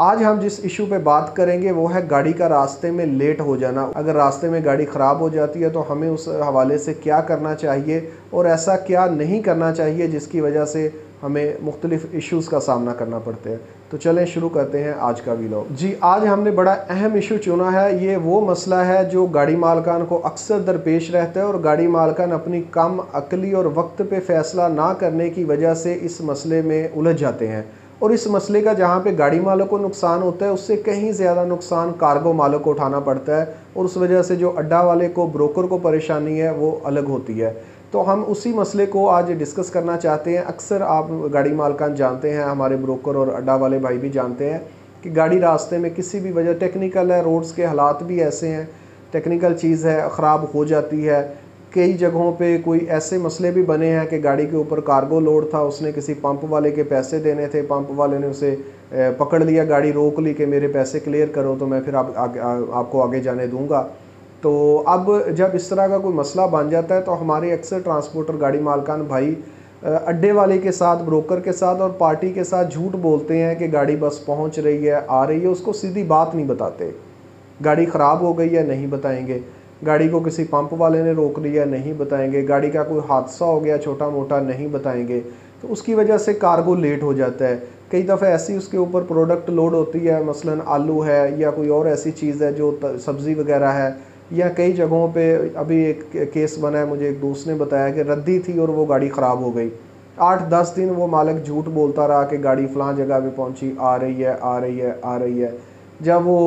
आज हम जिस इशू पे बात करेंगे, वो है गाड़ी का रास्ते में लेट हो जाना। अगर रास्ते में गाड़ी ख़राब हो जाती है तो हमें उस हवाले से क्या करना चाहिए और ऐसा क्या नहीं करना चाहिए जिसकी वजह से हमें मुख्तलिफ़ इश्यूज़ का सामना करना पड़ता है। तो चलें, शुरू करते हैं आज का वीलॉग जी, आज हमने बड़ा अहम इशू चुना है। ये वो मसला है जो गाड़ी मालकान को अक्सर दरपेश रहता है और गाड़ी मालकान अपनी कम अकली और वक्त पे फ़ैसला ना करने की वजह से इस मसले में उलझ जाते हैं। और इस मसले का जहाँ पे गाड़ी मालों को नुकसान होता है, उससे कहीं ज़्यादा नुकसान कार्गो मालों को उठाना पड़ता है और उस वजह से जो अड्डा वाले को, ब्रोकर को परेशानी है, वो अलग होती है। तो हम उसी मसले को आज डिस्कस करना चाहते हैं। अक्सर आप गाड़ी मालकान जानते हैं, हमारे ब्रोकर और अड्डा वाले भाई भी जानते हैं कि गाड़ी रास्ते में किसी भी वजह, टेक्निकल है, रोड्स के हालात भी ऐसे हैं, टेक्निकल चीज़ है, ख़राब हो जाती है कई जगहों पे कोई ऐसे मसले भी बने हैं कि गाड़ी के ऊपर कार्गो लोड था उसने किसी पंप वाले के पैसे देने थे पंप वाले ने उसे पकड़ लिया गाड़ी रोक ली कि मेरे पैसे क्लियर करो तो मैं फिर आप, आ, आ, आपको आगे जाने दूँगा। तो अब जब इस तरह का कोई मसला बन जाता है तो हमारे अक्सर ट्रांसपोर्टर गाड़ी मालकान भाई अड्डे वाले के साथ ब्रोकर के साथ और पार्टी के साथ झूठ बोलते हैं कि गाड़ी बस पहुँच रही है आ रही है उसको सीधी बात नहीं बताते। गाड़ी ख़राब हो गई है नहीं बताएँगे। गाड़ी को किसी पंप वाले ने रोक लिया, नहीं बताएँगे। गाड़ी का कोई हादसा हो गया छोटा मोटा नहीं बताएँगे। तो उसकी वजह से कार्गो लेट हो जाता है। कई दफ़े ऐसी उसके ऊपर प्रोडक्ट लोड होती है, मसलन आलू है या कोई और ऐसी चीज़ है जो सब्ज़ी वगैरह है या कई जगहों पे अभी एक केस बना है, मुझे एक दोस्त ने बताया कि रद्दी थी और वो गाड़ी ख़राब हो गई। आठ दस दिन वो मालिक झूठ बोलता रहा कि गाड़ी फ़लाँ जगह पे पहुँची, आ रही है, आ रही है, आ रही है। जब वो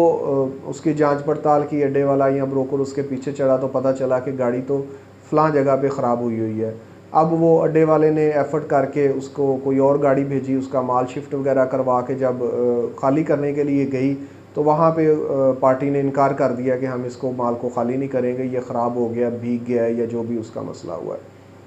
उसकी जाँच पड़ताल की अड्डे वाला या ब्रोकर उसके पीछे चढ़ा तो पता चला कि गाड़ी तो फ़लाँ जगह पे ख़राब हुई हुई है। अब वो अड्डे वाले ने एफ़र्ट करके उसको कोई और गाड़ी भेजी, उसका माल शिफ्ट वगैरह करवा के जब खाली करने के लिए गई तो वहाँ पे पार्टी ने इनकार कर दिया कि हम इसको, माल को खाली नहीं करेंगे, ये ख़राब हो गया, भीग गया या जो भी उसका मसला हुआ है।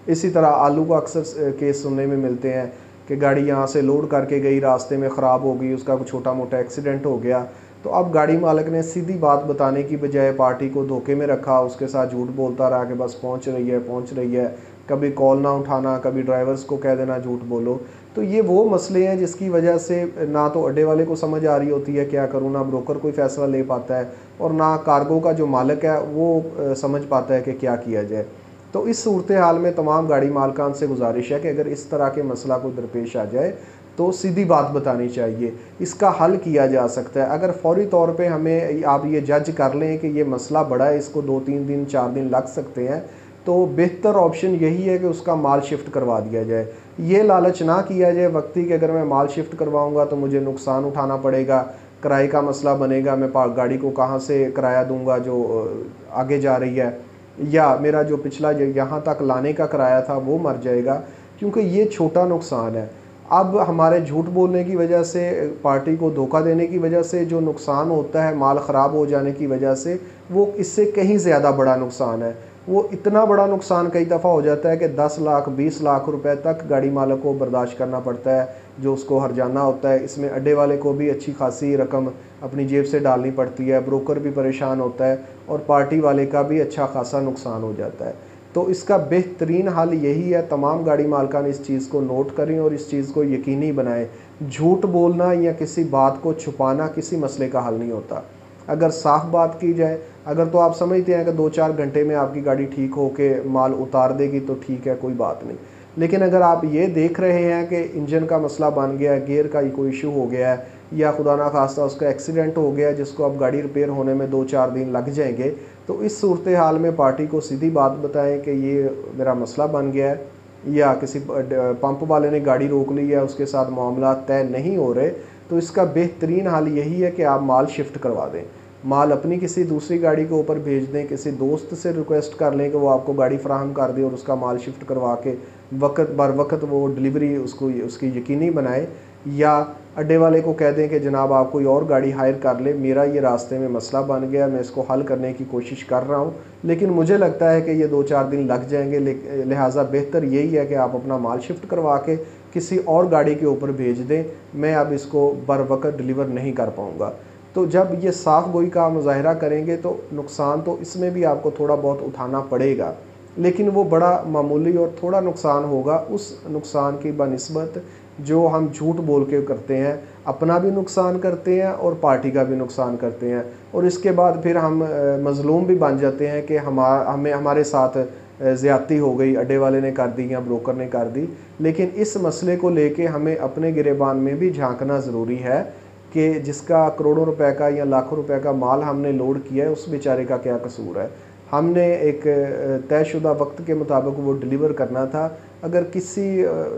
इसी तरह आलू का अक्सर केस सुनने में मिलते हैं कि गाड़ी यहाँ से लोड करके गई, रास्ते में ख़राब हो गई, उसका छोटा मोटा एक्सीडेंट हो गया तो अब गाड़ी मालिक ने सीधी बात बताने की बजाय पार्टी को धोखे में रखा, उसके साथ झूठ बोलता रहा कि बस पहुँच रही है, पहुँच रही है। कभी कॉल ना उठाना, कभी ड्राइवर्स को कह देना झूठ बोलो। तो ये वो मसले हैं जिसकी वजह से ना तो अड्डे वाले को समझ आ रही होती है क्या करूँ, ना ब्रोकर कोई फ़ैसला ले पाता है और ना कार्गो का जो मालिक है वो समझ पाता है कि क्या किया जाए। तो इस सूरत हाल में तमाम गाड़ी मालकान से गुजारिश है कि अगर इस तरह के मसला को दरपेश आ जाए तो सीधी बात बतानी चाहिए। इसका हल किया जा सकता है। अगर फौरी तौर पे हमें आप ये जज कर लें कि ये मसला बड़ा है, इसको दो तीन दिन, चार दिन लग सकते हैं तो बेहतर ऑप्शन यही है कि उसका माल शिफ्ट करवा दिया जाए। ये लालच ना किया जाए वक्ती कि अगर मैं माल शिफ्ट करवाऊँगा तो मुझे नुकसान उठाना पड़ेगा, किराए का मसला बनेगा, मैं गाड़ी को कहाँ से किराया दूँगा जो आगे जा रही है, या मेरा जो पिछला यहाँ तक लाने का किराया था वो मर जाएगा, क्योंकि ये छोटा नुकसान है। अब हमारे झूठ बोलने की वजह से, पार्टी को धोखा देने की वजह से जो नुकसान होता है, माल ख़राब हो जाने की वजह से, वो इससे कहीं ज़्यादा बड़ा नुकसान है। वो इतना बड़ा नुकसान कई दफ़ा हो जाता है कि 10 लाख 20 लाख रुपए तक गाड़ी मालक को बर्दाश्त करना पड़ता है, जो उसको हरजाना होता है। इसमें अड्डे वाले को भी अच्छी खासी रकम अपनी जेब से डालनी पड़ती है, ब्रोकर भी परेशान होता है और पार्टी वाले का भी अच्छा खासा नुकसान हो जाता है। तो इसका बेहतरीन हल यही है, तमाम गाड़ी मालकान इस चीज़ को नोट करें और इस चीज़ को यकीनी बनाएँ। झूठ बोलना या किसी बात को छुपाना किसी मसले का हल नहीं होता। अगर साफ़ बात की जाए, अगर तो आप समझते हैं कि दो चार घंटे में आपकी गाड़ी ठीक हो के माल उतार देगी तो ठीक है, कोई बात नहीं। लेकिन अगर आप ये देख रहे हैं कि इंजन का मसला बन गया है, गेयर का कोई इशू हो गया है, या खुदा ना खास्ता उसका एक्सीडेंट हो गया जिसको अब गाड़ी रिपेयर होने में दो चार दिन लग जाएँगे तो इस सूरत हाल में पार्टी को सीधी बात बताएँ कि ये मेरा मसला बन गया है, या किसी पंप वाले ने गाड़ी रोक ली है उसके साथ मामला तय नहीं हो रहे तो इसका बेहतरीन हाल यही है कि आप माल शिफ्ट करवा दें। माल अपनी किसी दूसरी गाड़ी के ऊपर भेज दें, किसी दोस्त से रिक्वेस्ट कर लें कि वो आपको गाड़ी फ्राहम कर दे और उसका माल शिफ्ट करवा के वक्त, बर वक्त वो डिलीवरी उसको, उसकी यकीनी बनाए, या अड्डे वाले को कह दें कि जनाब, आप कोई और गाड़ी हायर कर ले। मेरा ये रास्ते में मसला बन गया, मैं इसको हल करने की कोशिश कर रहा हूँ। लेकिन मुझे लगता है कि ये दो चार दिन लग जाएँगे लिहाजा बेहतर यही है कि आप अपना माल शिफ्ट करवा के किसी और गाड़ी के ऊपर भेज दें। मैं अब इसको बर वक्त डिलीवर नहीं कर पाऊँगा। तो जब ये साफ़ गोई का मुजाहरा करेंगे तो नुकसान तो इसमें भी आपको थोड़ा बहुत उठाना पड़ेगा। लेकिन वो बड़ा मामूली और थोड़ा नुकसान होगा। उस नुकसान की बनस्बत जो हम झूठ बोल के करते हैं, अपना भी नुकसान करते हैं और पार्टी का भी नुकसान करते हैं। और इसके बाद फिर हम मज़लूम भी बन जाते हैं कि हम, हमें, हमारे साथ ज़्यादती हो गई, अड्डे वाले ने कर दी, या ब्रोकर ने कर दी। लेकिन इस मसले को लेके हमें अपने गिरेबान में भी झांकना ज़रूरी है कि जिसका करोड़ों रुपए का या लाखों रुपए का माल हमने लोड किया है, उस बेचारे का क्या कसूर है? हमने एक तयशुदा वक्त के मुताबिक वो डिलीवर करना था। अगर किसी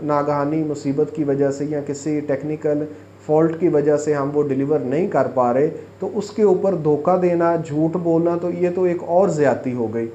नागहानी मुसीबत की वजह से या किसी टेक्निकल फॉल्ट की वजह से हम वो डिलीवर नहीं कर पा रहे तो उसके ऊपर धोखा देना, झूठ बोलना तो ये तो एक और ज़्यादती हो गई।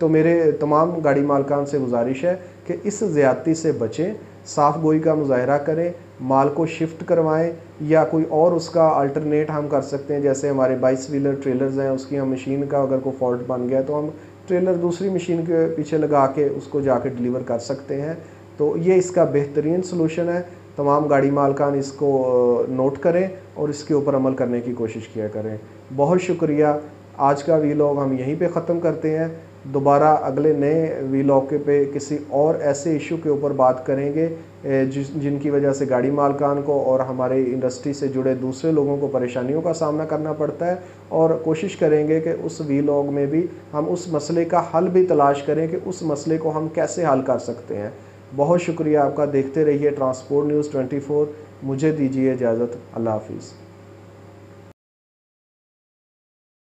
तो मेरे तमाम गाड़ी मालकान से गुजारिश है कि इस ज़्यादती से बचें। साफ़ गोई का मुजाहरा करें, माल को शिफ्ट करवाएँ, या कोई और उसका अल्टरनेट हम कर सकते हैं, जैसे हमारे बाईस व्हीलर ट्रेलर्स हैं, उसकी हम मशीन का अगर कोई फॉल्ट बन गया तो हम ट्रेलर दूसरी मशीन के पीछे लगा के उसको जाके डिलीवर कर सकते हैं। तो ये इसका बेहतरीन सलूशन है। तमाम गाड़ी मालकान इसको नोट करें और इसके ऊपर अमल करने की कोशिश किया करें। बहुत शुक्रिया। आज का वीलॉग हम यहीं पे ख़त्म करते हैं। दोबारा अगले नए वीलॉग पे किसी और ऐसे इशू के ऊपर बात करेंगे जिस, जिनकी वजह से गाड़ी मालकान को और हमारे इंडस्ट्री से जुड़े दूसरे लोगों को परेशानियों का सामना करना पड़ता है और कोशिश करेंगे कि उस वीलॉग में भी हम उस मसले का हल भी तलाश करें कि उस मसले को हम कैसे हल कर सकते हैं। बहुत शुक्रिया आपका। देखते रहिए ट्रांसपोर्ट न्यूज़ 24 मुझे दीजिए इजाज़त। अल्लाह हाफिज़।